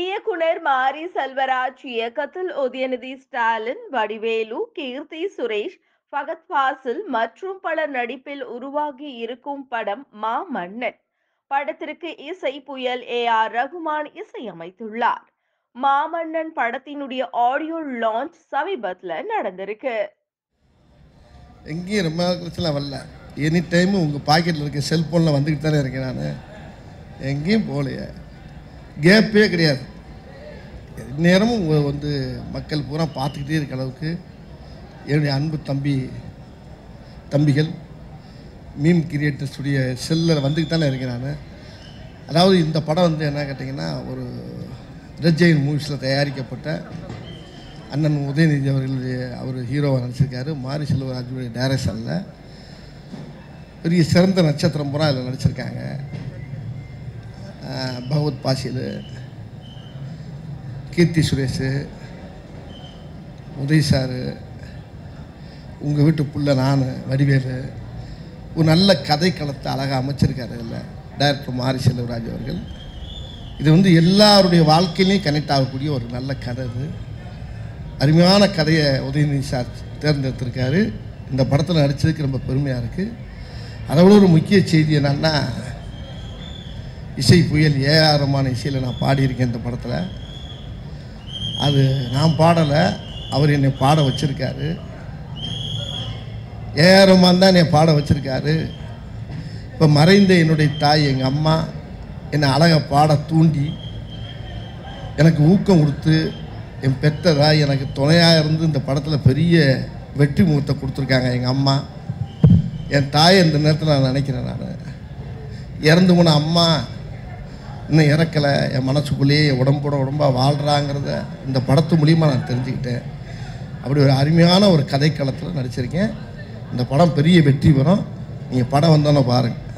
இயக்குனர் மாரி செல்வராஜ் இயக்கத்தில் உதயநிதி ஸ்டாலின் வடிவேலு கீர்த்தி சுரேஷ் ஃபகத் ஃபாசில் மற்றும் பலர் நடிப்பில் உருவாகி இருக்கும் படம் மா மன்னன். படத்திற்கு இசை புயல் ஏ ஆர் ரகுமான் இசையமைத்துள்ளார். மாமன்னன் படத்தினுடைய ஆடியோ லான்ச் சமீபத்தில் நடந்திருக்கு. எங்கேயும் ரொம்ப வரல. எனி டைம் உங்கள் பாக்கெட்டில் இருக்க செல்ஃபோனில் வந்துக்கிட்டு தானே இருக்கேன் நான். எங்கேயும் போகலையே. கேப்பே கிடையாது. நேரமும் வந்து மக்கள் பூரா பார்த்துக்கிட்டே இருக்க அளவுக்கு என்னுடைய அன்பு தம்பி தம்பிகள் மீம் கிரியேட்டர்ஸுடைய செல்லில் வந்துக்கிட்டு தானே இருக்கேன் நான். அதாவது இந்த படம் வந்து என்ன கேட்டிங்கன்னா ஒரு ரெஜைன் மூவிஸில் தயாரிக்கப்பட்ட அண்ணன் உதயநிதி அவர்களுடைய அவர் ஹீரோவாக நடிச்சிருக்காரு. மாரி செல்வராஜுடைய டைரக்ஷனில் பெரிய சிறந்த நட்சத்திரம் பூரா அதில் நடிச்சிருக்காங்க. பகவத் பாசில் கீர்த்தி சுரேஷ் உதய் சாரு உங்கள் வீட்டு புள்ள நான் வடிவேலு ஒரு நல்ல கதை களத்தை அழகாக அமைச்சிருக்காரு இதில் டைரக்டர் மாரி செல்வராஜ் அவர்கள். இது வந்து எல்லாருடைய வாழ்க்கையிலையும் கனெக்ட் ஆகக்கூடிய ஒரு நல்ல கதை இது. அருமையான கதையை உதயநிதி சார் தேர்ந்தெடுத்திருக்காரு. இந்த படத்தில் நடித்ததுக்கு ரொம்ப பெருமையாக இருக்குது அதை விட ஒரு முக்கிய செய்தி என்னன்னா இசை புயல் ஏஆரமான இசையில் நான் பாடியிருக்கேன் இந்த படத்தில். அது நான் பாடலை அவர் என்னை பாட வச்சுருக்காரு. ஏஆரமான் தான் என்னை பாட வச்சுருக்காரு. இப்போ மறைந்த என்னுடைய தாய் எங்கள் அம்மா என்னை அழகாக பாட தூண்டி எனக்கு ஊக்கம் கொடுத்து என் பெற்றதாக எனக்கு துணையாக இருந்து இந்த படத்தில் பெரிய வெற்றி முகத்தை கொடுத்துருக்காங்க எங்கள் அம்மா. என் தாயை இந்த நேரத்தில் நான் நினைக்கிறேன் நான். இறந்து போன அம்மா இன்னும் இறக்கலை. என் மனசுக்குள்ளேயே என் உடம்போட உடம்பாக வாழ்கிறாங்கிறத இந்த படத்து மூலிமா நான் தெரிஞ்சுக்கிட்டேன். அப்படி ஒரு அருமையான ஒரு கதைக்களத்தில் நடிச்சிருக்கேன். இந்த படம் பெரிய வெற்றி பெறும். நீங்கள் படம் வந்தோன்னே பாருங்கள்